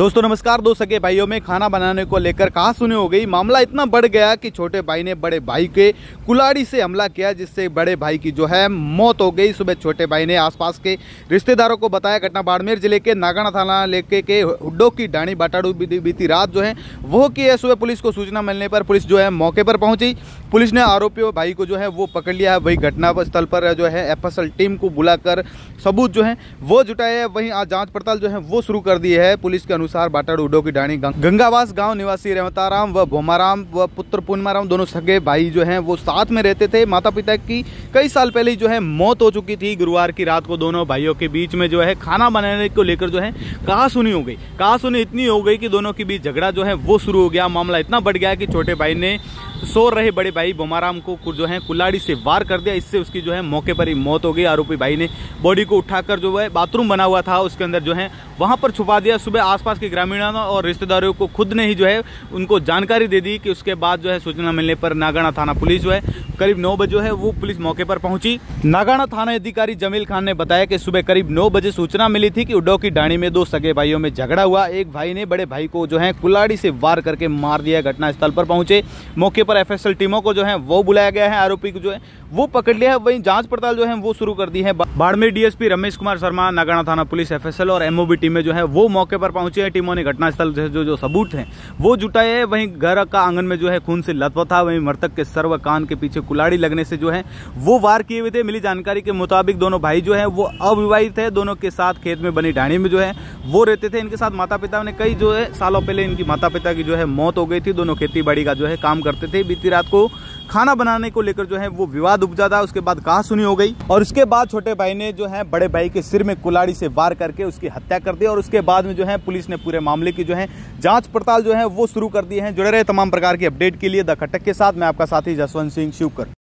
दोस्तों, नमस्कार दो सके भाइयों में खाना बनाने को लेकर कहा सुनी हो गई? मामला इतना बढ़ गया कि छोटे भाई ने बड़े भाई के कुलाड़ी से हमला किया, जिससे बड़े भाई की जो है मौत हो गई। सुबह छोटे भाई ने आसपास के रिश्तेदारों को बताया, घटना बाड़मेर ज़िले के नागाना थाना लेके के हुड्डो की डाणी बाटाड़ू बीती रात जो है, वो की है। सुबह पुलिस को सूचना मिलने पर पुलिस जो है मौके पर पहुँची। पुलिस ने आरोपियों भाई को जो है वो पकड़ लिया है। वही घटना स्थल पर जो है एफएसएल टीम को बुलाकर सबूत जो है वो जुटाए है। वहीं आज जाँच पड़ताल जो है वो शुरू कर दी है। पुलिस के अनुसार बाटाड़ उडो की डाणी गंगावास गाँव निवासी रेवताराम व भोमाराम व पुत्र पूर्णिमाराम दोनों सगे भाई जो हैं, वो साथ में रहते थे। माता पिता की कई साल पहले जो है, मौत हो चुकी थी। गुरुवार की रात को दोनों भाइयों के बीच में जो है, खाना बनाने को लेकर जो है कहा सुनी हो गई। कहा सुनी इतनी हो गई कि दोनों के बीच झगड़ा जो है, वो शुरू हो गया। मामला इतना बढ़ गया कि छोटे भाई ने सो रहे बड़े भाई, बोमाराम को जो है कुल्लाड़ी से वार कर दिया। इससे उसकी जो है मौके पर ही मौत हो गई। आरोपी भाई ने बॉडी को उठाकर जो है बाथरूम बना हुआ था, उसके अंदर जो है वहाँ पर छुपा दिया। सुबह आसपास के ग्रामीणों और रिश्तेदारों को खुद ने ही जो है उनको जानकारी दे दी कि उसके बाद जो है सूचना मिलने पर नागाना थाना पुलिस जो है करीब नौ बजे जो है वो पुलिस मौके पर पहुँची। नागाना थाना अधिकारी जमील खान ने बताया कि सुबह करीब नौ बजे सूचना मिली थी कि उड्डो की डाणी में दो सगे भाइयों में झगड़ा हुआ। एक भाई ने बड़े भाई को जो है कुल्लाड़ी से वार करके मार दिया। घटना स्थल पर पहुँचे। मौके पर एफएसएल टीमों को जो है, वो बुलाया गया है, आरोपी को जो है, वो पकड़ लिया है, वहीं जाँच पड़ताल जो है, वो शुरू कर दी है। बाड़मेर डीएसपी रमेश कुमार शर्मा नागाना थाना पुलिस एफएसएल और एमओबी टीमें जो है, वो मौके पर पहुँची है। टीमों ने घटनास्थल से जो जो सबूत हैं, वो जुटाए हैं। वहीं घर का आँगन में जो है, खून से लथपथ था। वहीं मृतक के सर्व कान के पीछे कुलाड़ी लगने से जो है, वो वार किए हुए थे। मिली जानकारी के मुताबिक दोनों भाई जो है, वो अविवाहित है। दोनों के साथ खेत में बनी ढाणी में जो है वो रहते थे, इनके साथ माता पिता ने कई जो है, सालों पहले इनकी माता पिता की जो है मौत हो गई थी, दोनों खेती बाड़ी का जो है काम करते थे। बीती रात को खाना बनाने को लेकर जो है वो विवाद उपजा था, उसके बाद कहा सुनी हो गई। और उसके बाद छोटे भाई ने जो है, बड़े भाई के सिर में कुलाड़ी से वार करके उसकी हत्या कर दी और उसके बाद में जो है पुलिस ने पूरे मामले की जो है जाँच पड़ताल जो है वो शुरू कर दी है। जुड़े रहे तमाम प्रकार की अपडेट के लिए द खटक के साथ, मैं आपका साथी जसवंत सिंह, शिवकर।